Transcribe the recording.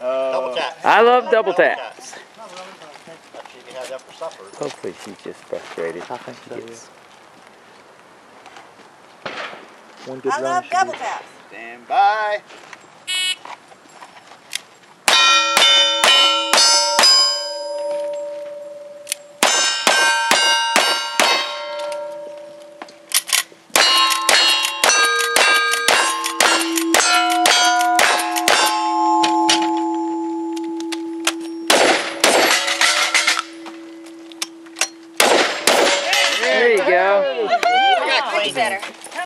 Uh, taps. I love double taps. That's you that for supper. Hopefully she's just frustrated. I think so, Yes. One good I run. love double be- taps. Stand by. There you go. Much better.